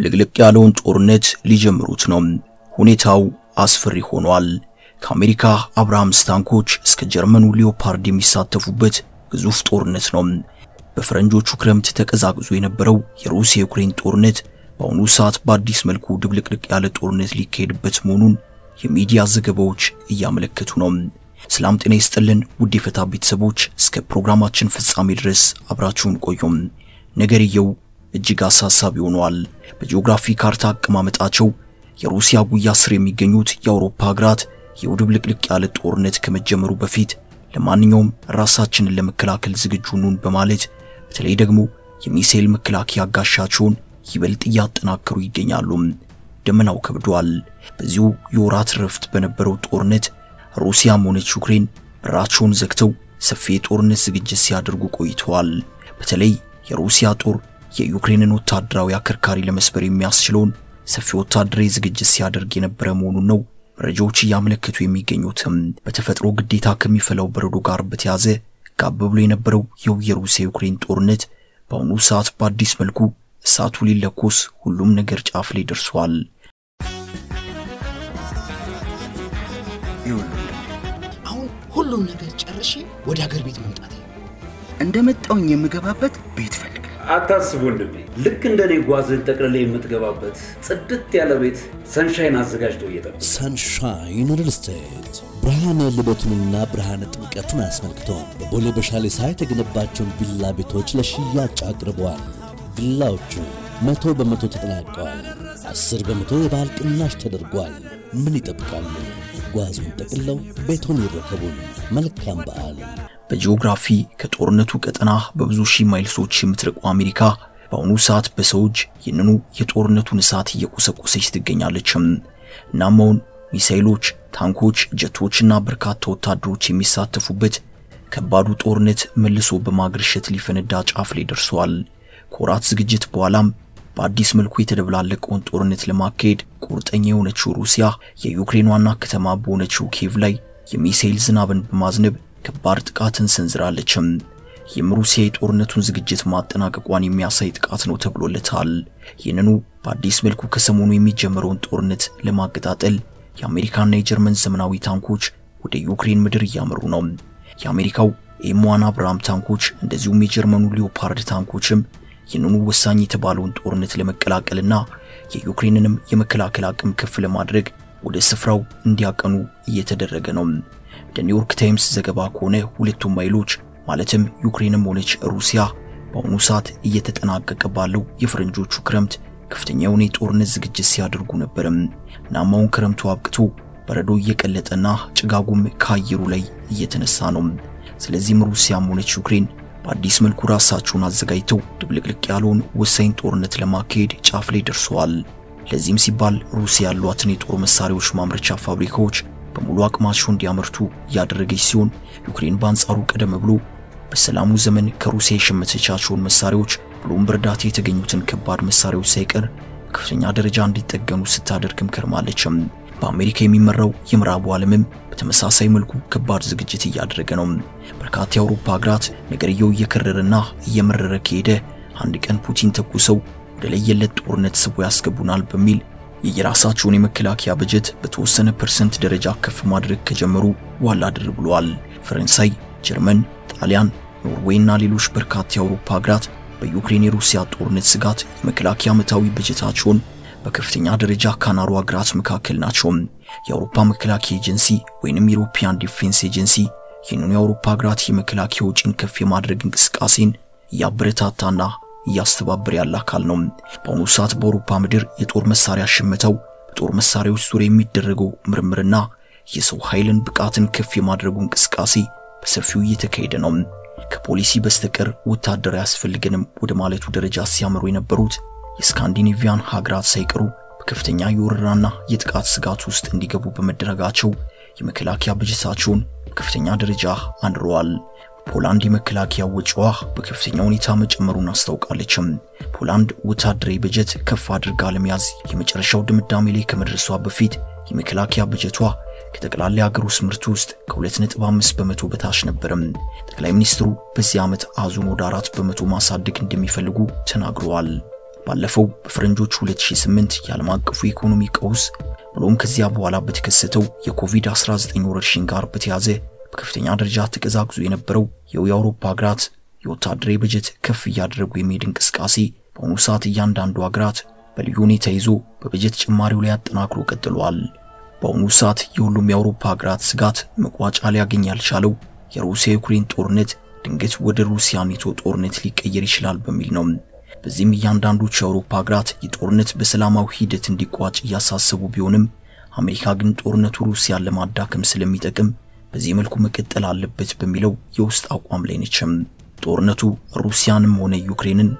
ድብልቅልቅ ያለውን ጦርነት ሊጀምሩት ነው። ሁኔታው አስፈሪ ሆኗል። ከአሜሪካ አብርሃምስ ታንኮች እስከ ጀርመኑ ሊዮፓርድ የሚሳተፉበት ግዙፍ ጦርነት ነው። በፈረንጆቹ ክረምት ተቀዛቅዞ የነበረው የሩሲያ ዩክሬን ጦርነት በአሁኑ ሰዓት በአዲስ መልኩ ድብልቅልቅ ያለ ጦርነት ሊካሄድበት መሆኑን የሚዲያ ዘገባዎች እያመለከቱ ነው። ሰላም ጤና ይስጥልን ውድ የፈታ ቤተሰቦች፣ እስከ ፕሮግራማችን ፍጻሜ ድረስ አብራችሁን ቆዩም። ነገርየው እጅግ አሳሳቢ ሆኗል። በጂኦግራፊ ካርታ አቀማመጣቸው የሩሲያ ጉያ ስር የሚገኙት የአውሮፓ ሀገራት ይኸው ድብልቅልቅ ያለ ጦርነት ከመጀመሩ በፊት ለማንኛውም ራሳችንን ለመከላከል ዝግጁ ሁኑን በማለት በተለይ ደግሞ የሚሳኤል መከላከያ ጋሻቸውን ይበልጥ እያጠናከሩ ይገኛሉ። ደመናው ከብዷል። በዚሁ የወራት ረፍት በነበረው ጦርነት ሩሲያም ሆነች ዩክሬን በራቸውን ዘግተው ሰፊ የጦርነት ዝግጅት ሲያደርጉ ቆይተዋል። በተለይ የሩሲያ ጦር የዩክሬንን ወታደራዊ አከርካሪ ለመስበር የሚያስችለውን ሰፊ ወታደራዊ ዝግጅት ሲያደርግ የነበረ መሆኑን ነው መረጃዎች እያመለከቱ የሚገኙትም። በተፈጥሮ ግዴታ ከሚፈላው በረዶ ጋር በተያዘ ጋብ ብሎ የነበረው የሩሲያ ዩክሬን ጦርነት በአሁኑ ሰዓት በአዲስ መልኩ እሳቱ ሊለኮስ ሁሉም ነገር ጫፍ ላይ ደርሷል። አሁን ሁሉም ነገር ጨርሼ ወደ ሀገር ቤት መምጣት እንደመጣሁኝ የምገባበት ቤት ፈልግ። አታስብ ወንድሜ፣ ልክ እንደ እኔ ጓዝን ጠቅልላ የምትገባበት ጽድት ያለ ቤት ሰንሻይን አዘጋጅቶ እየጠበቀ ሰንሻይን real estate ብርሃነ ልደቱንና ብርሃነ ጥምቀቱን አስመልክቶ በቦሌ በሻሌ site የገነባቸውን ቪላ ቤቶች ለሽያጭ አቅርበዋል። ቪላዎቹ መቶ በመቶ ተጠናቀዋል። አስር በመቶ የበዓል ቅናሽ ተደርጓል። ምን ይጠብቃሉ? ጓዙን ጠቅለው ቤቶን ይረከቡን። መልካም በዓል። በጂኦግራፊ ከጦርነቱ ቀጠና በብዙ ሺህ ማይልሶች የምትርቀው አሜሪካ በአሁኑ ሰዓት በሰው እጅ ይህንኑ የጦርነቱን እሳት እየቆሰቆሰች ትገኛለችም። እናም አሁን ሚሳኤሎች፣ ታንኮች፣ ጀቶችና በርካታ ወታደሮች የሚሳተፉበት ከባዱ ጦርነት መልሶ በማገርሸት ሊፈነዳ ጫፍ ላይ ደርሷል። ከወራት ዝግጅት በኋላም በአዲስ መልኩ የተደበላለቀውን ጦርነት ለማካሄድ ቁርጠኛ የሆነችው ሩሲያ የዩክሬን ዋና ከተማ በሆነችው ኪየቭ ላይ የሚሳኤል ዝናብን በማዝነብ ከባድ ጥቃትን ሰንዝራለችም። ይህም ሩሲያ የጦርነቱን ዝግጅት ማጠናቀቋን የሚያሳይ ጥቃት ነው ተብሎለታል። ይህንኑ በአዲስ መልኩ ከሰሞኑ የሚጀምረውን ጦርነት ለማቀጣጠል የአሜሪካና የጀርመን ዘመናዊ ታንኮች ወደ ዩክሬን ምድር እያመሩ ነው። የአሜሪካው ኤም1 አብርሃም ታንኮች እንደዚሁም የጀርመኑ ሊዮፓርድ ታንኮችም ይህንኑ ወሳኝ የተባለውን ጦርነት ለመቀላቀልና የዩክሬንንም የመከላከል አቅም ከፍ ለማድረግ ወደ ስፍራው እንዲያቀኑ እየተደረገ ነው። እንደ ኒውዮርክ ታይምስ ዘገባ ከሆነ ሁለቱም ኃይሎች ማለትም ዩክሬንም ሆነች ሩሲያ በአሁኑ ሰዓት እየተጠናቀቀ ባለው የፈረንጆቹ ክረምት ከፍተኛ የሆነ የጦርነት ዝግጅት ሲያደርጉ ነበርም። እናም አሁን ክረምቱ አብቅቶ በረዶ እየቀለጠና ጭጋጉም ከአየሩ ላይ እየተነሳ ነው። ስለዚህም ሩሲያም ሆነች ዩክሬን በአዲስ መልኩ ራሳቸውን አዘጋጅተው ድብልቅልቅ ያለውን ወሳኝ ጦርነት ለማካሄድ ጫፍ ላይ ደርሰዋል። ለዚህም ሲባል ሩሲያ ያሏትን የጦር መሳሪያዎች ማምረቻ ፋብሪካዎች በሙሉ አቅማቸው እንዲያመርቱ እያደረገች ሲሆን ዩክሬን በአንጻሩ ቀደም ብሎ በሰላሙ ዘመን ከሩሲያ የሸመተቻቸውን መሳሪያዎች ብሎም በእርዳታ የተገኙትን ከባድ መሳሪያዎች ሳይቀር በከፍተኛ ደረጃ እንዲጠገኑ ስታደርግም ከርማለችም። በአሜሪካ የሚመራው የምዕራቡ ዓለምም በተመሳሳይ መልኩ ከባድ ዝግጅት እያደረገ ነው። በርካታ የአውሮፓ ሀገራት ነገርየው እየከረረና እየመረረ ከሄደ አንድ ቀን ፑቲን ተንኩሰው ወደ ለየለት ጦርነት ስቦ ያስገቡናል በሚል የየራሳቸውን የመከላከያ በጀት በተወሰነ percent ደረጃ ከፍ ማድረግ ከጀመሩ ዋል አደር ብለዋል። ፈረንሳይ፣ ጀርመን፣ ጣሊያን፣ እና ሌሎች በርካታ የአውሮፓ ሀገራት በዩክሬን የሩሲያ ጦርነት ስጋት የመከላከያ ዓመታዊ በጀታቸውን በከፍተኛ ደረጃ ካናሩ ሀገራት መካከል ናቸው። የአውሮፓ መከላከያ ኤጀንሲ ወይንም European Defence Agency ይህንን የአውሮፓ ሀገራት የመከላከያ ወጪን ከፍ የማድረግ እንቅስቃሴን እያበረታታና እያስተባበረ ያለ አካል ነው። በአሁኑ ሰዓት በአውሮፓ ምድር የጦር መሳሪያ ሽመታው በጦር መሳሪያዎች ዙሪያ የሚደረገው ምርምርና የሰው ኃይልን ብቃትን ከፍ የማድረጉ እንቅስቃሴ በሰፊው እየተካሄደ ነው። ከፖሊስ በስተቀር ወታደር አያስፈልገንም ወደ ማለቱ ደረጃ ሲያመሩ የነበሩት የስካንዲኔቪያን ሀገራት ሳይቀሩ በከፍተኛ የወረራና የጥቃት ስጋት ውስጥ እንዲገቡ በመደረጋቸው የመከላከያ በጀታቸውን በከፍተኛ ደረጃ አንድረዋል። ፖላንድ የመከላከያ ወጪዋ በከፍተኛ ሁኔታ መጨመሩን አስታውቃለችም። ፖላንድ ወታደራዊ በጀት ከፍ አድርጋ ለመያዝ የመጨረሻው ድምዳሜ ላይ ከመድረሷ በፊት የመከላከያ በጀቷ ከጠቅላላ የሀገር ውስጥ ምርት ውስጥ ከ2.5 በመቶ በታች ነበርም። ጠቅላይ ሚኒስትሩ በዚህ ዓመት አሃዙን ወደ 4 በመቶ ማሳደግ እንደሚፈልጉ ተናግረዋል። ባለፈው በፈረንጆቹ 2008 የዓለም አቀፉ የኢኮኖሚ ቀውስ ብሎም ከዚያ በኋላ በተከሰተው የኮቪድ-19 ወረርሽኝ ጋር በተያዘ በከፍተኛ ደረጃ ተቀዛቅዞ የነበረው የአውሮፓ ሀገራት የወታደራዊ በጀት ከፍ እያደረጉ የሚሄድ እንቅስቃሴ በአሁኑ ሰዓት እያንዳንዱ ሀገራት በልዩ ሁኔታ ይዞ በበጀት ጭማሪው ላይ አጠናክሮ ቀጥሏል። በአሁኑ ሰዓት የሁሉም የአውሮፓ ሀገራት ስጋት መቋጫ ሊያገኝ ያልቻለው የሩሲያ ዩክሬን ጦርነት ድንገት ወደ ሩሲያ ኔቶ ጦርነት ሊቀየር ይችላል በሚል ነው። በዚህም እያንዳንዶቹ የአውሮፓ ሀገራት የጦርነት በሰላማዊ ሂደት እንዲቋጭ እያሳሰቡ ቢሆንም አሜሪካ ግን ጦርነቱ ሩሲያን ለማዳከም ስለሚጠቅም በዚህ መልኩ መቀጠል አለበት በሚለው የውስጥ አቋም ላይ ነችም። ጦርነቱ ሩሲያንም ሆነ ዩክሬንን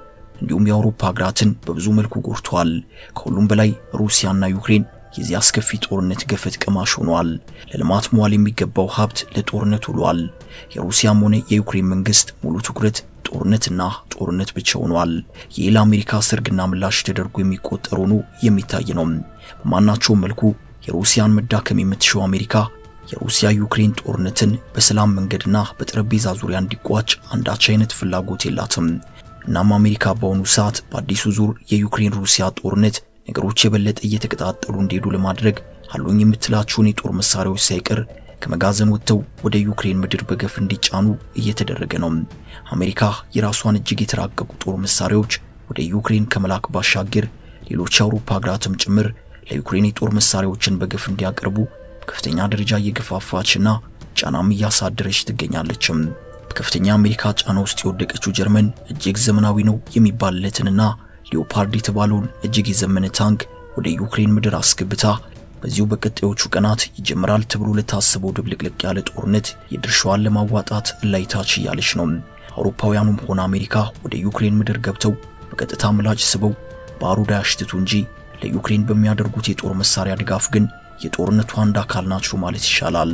እንዲሁም የአውሮፓ ሀገራትን በብዙ መልኩ ጎድቷል። ከሁሉም በላይ ሩሲያና ዩክሬን የዚህ አስከፊ ጦርነት ገፈት ቀማሽ ሆኗል። ለልማት መዋል የሚገባው ሀብት ለጦርነት ውሏል። የሩሲያም ሆነ የዩክሬን መንግስት ሙሉ ትኩረት ጦርነትና ጦርነት ብቻ ሆኗል። ይህ ለአሜሪካ ሰርግና ምላሽ ተደርጎ የሚቆጠር ሆኖ የሚታይ ነው። በማናቸውም መልኩ የሩሲያን መዳከም የምትሸው አሜሪካ የሩሲያ ዩክሬን ጦርነትን በሰላም መንገድና በጠረጴዛ ዙሪያ እንዲቋጭ አንዳች አይነት ፍላጎት የላትም። እናም አሜሪካ በአሁኑ ሰዓት በአዲሱ ዙር የዩክሬን ሩሲያ ጦርነት ነገሮች የበለጠ እየተቀጣጠሉ እንዲሄዱ ለማድረግ አሉኝ የምትላቸውን የጦር መሳሪያዎች ሳይቀር ከመጋዘን ወጥተው ወደ ዩክሬን ምድር በገፍ እንዲጫኑ እየተደረገ ነው። አሜሪካ የራሷን እጅግ የተራቀቁ ጦር መሳሪያዎች ወደ ዩክሬን ከመላክ ባሻገር ሌሎች የአውሮፓ ሀገራትም ጭምር ለዩክሬን የጦር መሳሪያዎችን በገፍ እንዲያቀርቡ በከፍተኛ ደረጃ እየገፋፋችና ጫናም እያሳደረች ትገኛለችም። በከፍተኛ የአሜሪካ ጫና ውስጥ የወደቀችው ጀርመን እጅግ ዘመናዊ ነው የሚባልለትንና ሊዮፓርድ የተባለውን እጅግ የዘመነ ታንክ ወደ ዩክሬን ምድር አስገብታ በዚሁ በቀጣዮቹ ቀናት ይጀምራል ተብሎ ለታሰበው ድብልቅልቅ ያለ ጦርነት የድርሻዋን ለማዋጣት ላይ ታች እያለች ነው። አውሮፓውያኑም ሆነ አሜሪካ ወደ ዩክሬን ምድር ገብተው በቀጥታ ምላጭ ስበው ባሩድ አያሽትቱ እንጂ ለዩክሬን በሚያደርጉት የጦር መሳሪያ ድጋፍ ግን የጦርነቱ አንድ አካል ናቸው ማለት ይሻላል።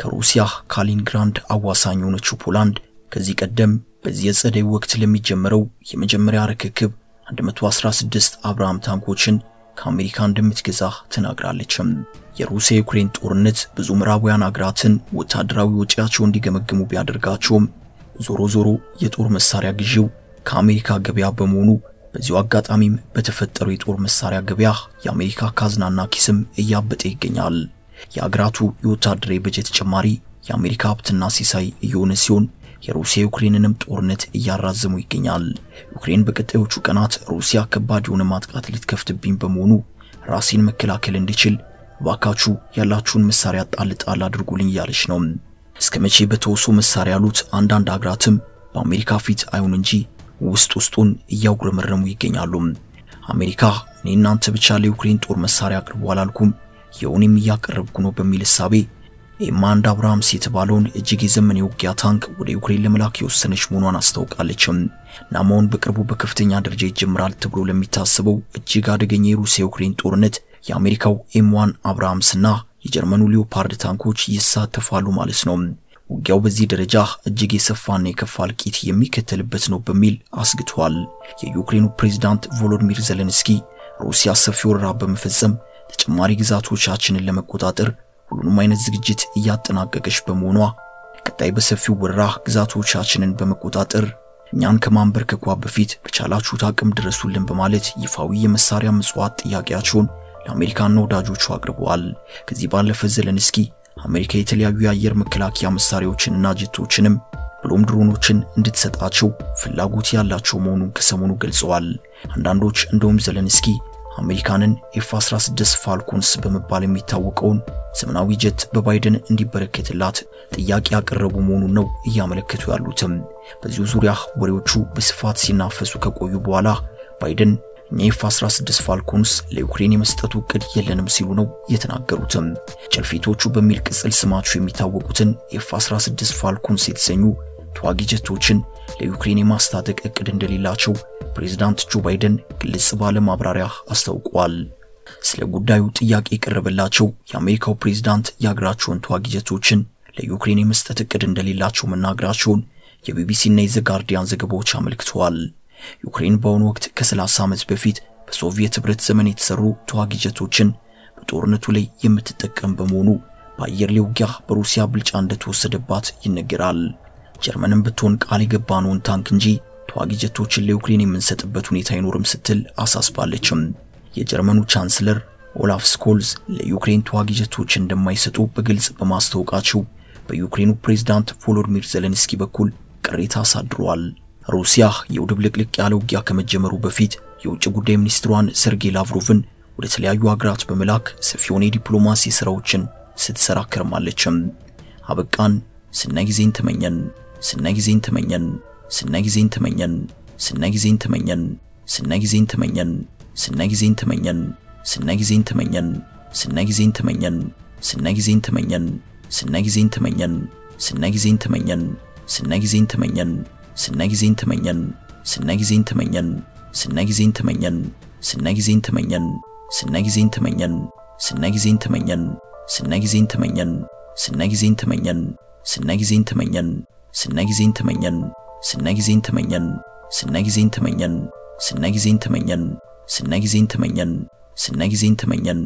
ከሩሲያ ካሊኒንግራድ አዋሳኝ የሆነችው ፖላንድ ከዚህ ቀደም በዚህ የጸደይ ወቅት ለሚጀምረው የመጀመሪያ ርክክብ 116 አብርሃም ታንኮችን ከአሜሪካ እንደምትገዛ ተናግራለችም። የሩሲያ ዩክሬን ጦርነት ብዙ ምዕራባውያን አገራትን ወታደራዊ ወጪያቸው እንዲገመግሙ ቢያደርጋቸውም ዞሮ ዞሮ የጦር መሳሪያ ግዢው ከአሜሪካ ገበያ በመሆኑ በዚሁ አጋጣሚም በተፈጠረው የጦር መሳሪያ ገበያ የአሜሪካ ካዝናና ኪስም እያበጠ ይገኛል። የአገራቱ የወታደራዊ በጀት ጭማሪ የአሜሪካ ሀብትና ሲሳይ እየሆነ ሲሆን የሩሲያ ዩክሬንንም ጦርነት እያራዘሙ ይገኛል። ዩክሬን በቀጣዮቹ ቀናት ሩሲያ ከባድ የሆነ ማጥቃት ልትከፍትብኝ በመሆኑ ራሴን መከላከል እንዲችል ባካችሁ ያላችሁን መሳሪያ ጣል ጣል አድርጉልኝ እያለች ነው። እስከ መቼ በተወሶ መሳሪያ ያሉት አንዳንድ አገራትም በአሜሪካ ፊት አይሁን እንጂ ውስጥ ውስጡን እያጉረመረሙ ይገኛሉ። አሜሪካ እኔ እናንተ ብቻ ለዩክሬን ጦር መሳሪያ አቅርቡ አላልኩም፣ ይኸው እኔም እያቀረብኩ ነው በሚል እሳቤ ኤም አንድ አብርሃምስ የተባለውን እጅግ የዘመነ የውጊያ ታንክ ወደ ዩክሬን ለመላክ የወሰነች መሆኗን አስታውቃለችም። እናም አሁን በቅርቡ በከፍተኛ ደረጃ ይጀምራል ተብሎ ለሚታሰበው እጅግ አደገኛ የሩሲያ ዩክሬን ጦርነት የአሜሪካው M one አብርሃምስና የጀርመኑ ሊዮፓርድ ታንኮች ይሳተፋሉ ማለት ነው። ውጊያው በዚህ ደረጃ እጅግ የሰፋና የከፋ እልቂት የሚከተልበት ነው በሚል አስግቷል። የዩክሬኑ ፕሬዝዳንት ቮሎዲሚር ዜሌንስኪ ሩሲያ ሰፊ ወረራ በመፈጸም ተጨማሪ ግዛቶቻችንን ለመቆጣጠር ሁሉንም አይነት ዝግጅት እያጠናቀቀች በመሆኗ ቀጣይ በሰፊው ወረራ ግዛቶቻችንን በመቆጣጠር እኛን ከማንበርከኳ በፊት በቻላችሁት አቅም ድረሱልን በማለት ይፋዊ የመሳሪያ ምጽዋት ጥያቄያቸውን ለአሜሪካና ወዳጆቹ አቅርበዋል። ከዚህ ባለፈ ዜሌንስኪ አሜሪካ የተለያዩ የአየር መከላከያ መሳሪያዎችንና ጀቶችንም ብሎም ድሮኖችን እንድትሰጣቸው ፍላጎት ያላቸው መሆኑን ከሰሞኑ ገልጸዋል። አንዳንዶች እንደውም ዜሌንስኪ አሜሪካንን ኤፍ-16 ፋልኮንስ በመባል የሚታወቀውን ዘመናዊ ጀት በባይደን እንዲበረከትላት ጥያቄ ያቀረቡ መሆኑን ነው እያመለከቱ ያሉትም። በዚሁ ዙሪያ ወሬዎቹ በስፋት ሲናፈሱ ከቆዩ በኋላ ባይደን እኛ ኤፍ-16 ፋልኮንስ ለዩክሬን የመስጠቱ እቅድ የለንም ሲሉ ነው የተናገሩትም። ጭልፊቶቹ በሚል ቅጽል ስማቸው የሚታወቁትን ኤፍ-16 ፋልኮንስ የተሰኙ ተዋጊ ጀቶችን ለዩክሬን የማስታጠቅ እቅድ እንደሌላቸው ፕሬዝዳንት ጆ ባይደን ግልጽ ባለ ማብራሪያ አስታውቀዋል። ስለ ጉዳዩ ጥያቄ የቀረበላቸው የአሜሪካው ፕሬዝዳንት የሀገራቸውን ተዋጊ ጀቶችን ለዩክሬን የመስጠት እቅድ እንደሌላቸው መናገራቸውን የቢቢሲና የዘ ጋርዲያን ዘገባዎች አመልክተዋል። ዩክሬን በአሁኑ ወቅት ከ30 ዓመት በፊት በሶቪየት ኅብረት ዘመን የተሰሩ ተዋጊ ጀቶችን በጦርነቱ ላይ የምትጠቀም በመሆኑ በአየር ላይ ውጊያ በሩሲያ ብልጫ እንደተወሰደባት ይነገራል። ጀርመንም ብትሆን ቃል የገባነውን ታንክ እንጂ ተዋጊ ጀቶችን ለዩክሬን የምንሰጥበት ሁኔታ አይኖርም ስትል አሳስባለችም። የጀርመኑ ቻንስለር ኦላፍ ስኮልዝ ለዩክሬን ተዋጊ ጀቶች እንደማይሰጡ በግልጽ በማስታወቃቸው በዩክሬኑ ፕሬዝዳንት ቮሎዲሚር ዜሌንስኪ በኩል ቅሬታ አሳድሯል። ሩሲያ የውድብልቅልቅ ያለ ውጊያ ከመጀመሩ በፊት የውጭ ጉዳይ ሚኒስትሯን ሰርጌይ ላቭሮቭን ወደ ተለያዩ ሀገራት በመላክ ሰፊ የሆነ የዲፕሎማሲ ስራዎችን ስትሰራ ከርማለችም። አበቃን። ስናይ ጊዜን ተመኘን፣ ስናይ ጊዜን ተመኘን፣ ስናይ ጊዜን ተመኘን፣ ስናይ ጊዜን ተመኘን፣ ስናይ ጊዜን ተመኘን፣ ስናይ ጊዜን ተመኘን፣ ስናይ ጊዜን ተመኘን፣ ስናይ ጊዜን ተመኘን፣ ስናይ ጊዜን ተመኘን፣ ስናይ ጊዜን ተመኘን፣ ስናይ ጊዜን ተመኘን፣ ስናይ ጊዜን ተመኘን፣ ስናይ ጊዜን ተመኘን፣ ስናይ ጊዜን ተመኘን፣ ስናይ ጊዜን ተመኘን፣ ስናይ ጊዜን ተመኘን፣ ስናይ ጊዜን ተመኘን፣ ስናይ ጊዜን ተመኘን፣ ስናይ ጊዜን ተመኘን፣ ስናይ ጊዜን ተመኘን፣ ስናይ ጊዜን ተመኘን፣ ስናይ ጊዜን ተመኘን፣ ስናይ ጊዜን ተመኘን፣ ስናይ ጊዜን ተመኘን፣ ስናይ ጊዜን ተመኘን፣ ስናይ ጊዜን ተመኘን፣ ስናይ ጊዜን ተመኘን፣